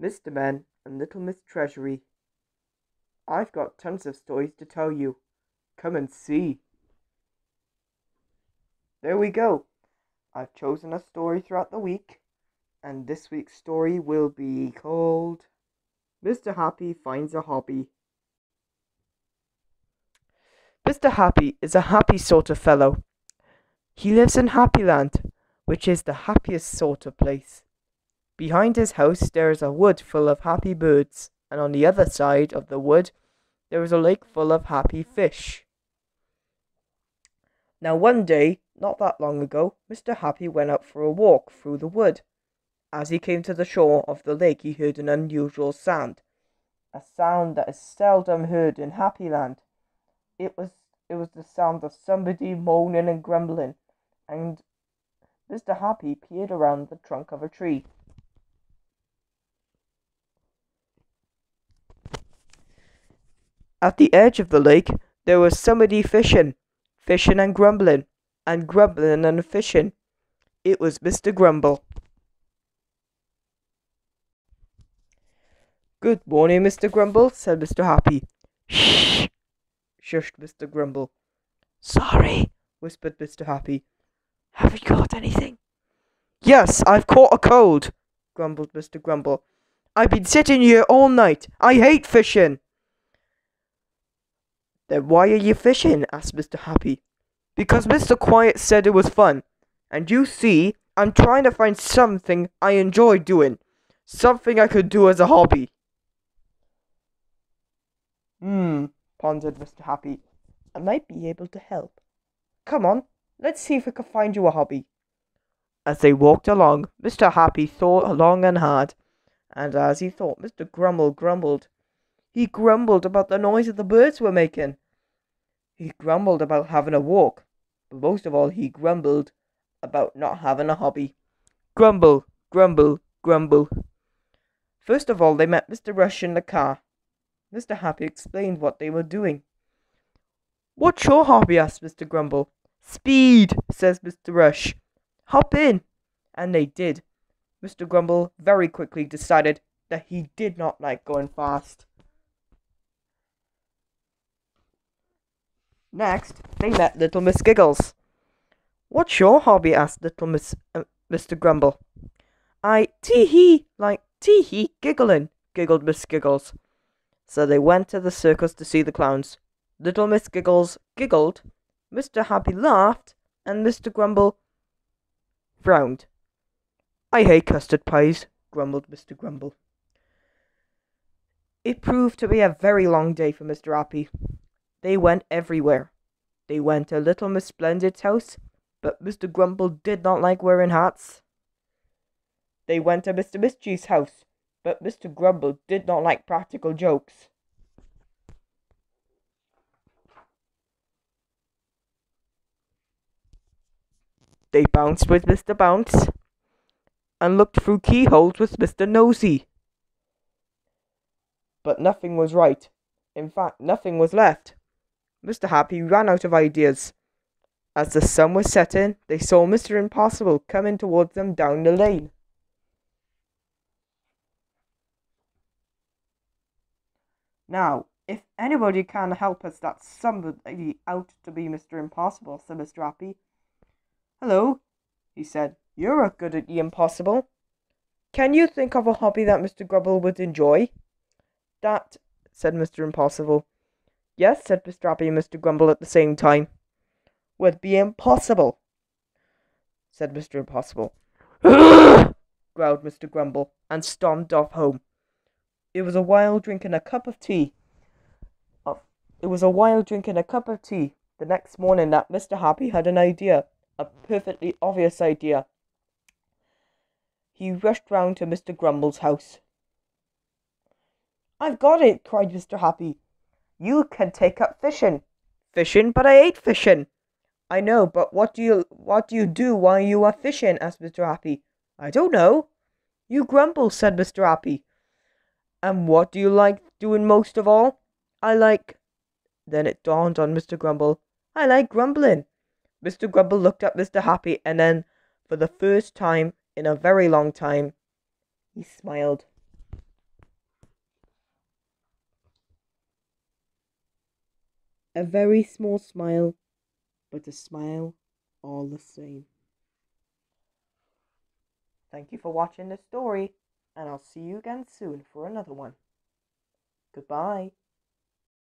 Mr. Men and Little Miss Treasury. I've got tons of stories to tell you. Come and see. There we go. I've chosen a story throughout the week, and this week's story will be called Mr. Happy Finds a Hobby. Mr. Happy is a happy sort of fellow. He lives in Happyland, which is the happiest sort of place. Behind his house there is a wood full of happy birds, and on the other side of the wood there is a lake full of happy fish. Now one day, not that long ago, Mr. Happy went out for a walk through the wood. As he came to the shore of the lake he heard an unusual sound, a sound that is seldom heard in Happyland. It was it was the sound of somebody moaning and grumbling, and Mr. Happy peered around the trunk of a tree. At the edge of the lake there was somebody fishing, fishing and grumbling, and grumbling and fishing. It was Mr. Grumble. Good morning, Mr. Grumble, said Mr. Happy. Shh! shushed Mr. Grumble. Sorry, whispered Mr. Happy. Have you caught anything? Yes, I've caught a cold, grumbled Mr. Grumble. I've been sitting here all night. I hate fishing. Then why are you fishing? asked Mr. Happy. Because Mr. Quiet said it was fun. And you see, I'm trying to find something I enjoy doing. Something I could do as a hobby. Hmm, pondered Mr. Happy. I might be able to help. Come on, let's see if we can find you a hobby. As they walked along, Mr. Happy thought long and hard, and as he thought, Mr. Grumble grumbled. He grumbled about the noise that the birds were making. He grumbled about having a walk, but most of all he grumbled about not having a hobby. Grumble, grumble, grumble. First of all, they met Mr. Rush in the car. Mr. Happy explained what they were doing. What's your hobby? asked Mr. Grumble. Speed, says Mr. Rush. Hop in. And they did. Mr. Grumble very quickly decided that he did not like going fast. Next, they met Little Miss Giggles. What's your hobby? asked Little Miss uh, Mr. Grumble. I tee hee like tee hee giggling, giggled Miss Giggles. So they went to the circus to see the clowns. Little Miss Giggles giggled, Mr. Happy laughed, and Mr. Grumble frowned. I hate custard pies, grumbled Mr. Grumble. It proved to be a very long day for Mr. Happy. They went everywhere. They went to Little Miss Splendid's house, but Mr. Grumble did not like wearing hats. They went to Mr. Mischief's house, but Mr. Grumble did not like practical jokes. They bounced with Mr. Bounce and looked through keyholes with Mr. Nosy. But nothing was right. In fact, nothing was left. Mr. Happy ran out of ideas. As the sun was setting, they saw Mr. Impossible coming towards them down the lane. Now, if anybody can help us, that's somebody out to be Mr. Impossible, said Mr. Happy. Hello, he said. You're a good at the impossible. Can you think of a hobby that Mr. Grumble would enjoy? That, said Mr. Impossible, Yes, said Mr. Happy and Mr. Grumble at the same time. Would be impossible, said Mr. Impossible. growled Mr. Grumble, and stormed off home. It was a while drinking a cup of tea. It was a while drinking a cup of tea the next morning that Mr. Happy had an idea, a perfectly obvious idea. He rushed round to Mr. Grumble's house. I've got it, cried Mr. Happy. You can take up fishing. Fishing? But I hate fishing. I know, but what do you what do you do while you are fishing? asked Mr. Happy. I don't know. You grumble, said Mr. Happy. And what do you like doing most of all? I like then it dawned on Mr. Grumble. I like grumbling. Mr. Grumble looked at Mr. Happy and then, for the first time in a very long time, he smiled. A very small smile, but a smile all the same. Thank you for watching this story, and I'll see you again soon for another one. Goodbye.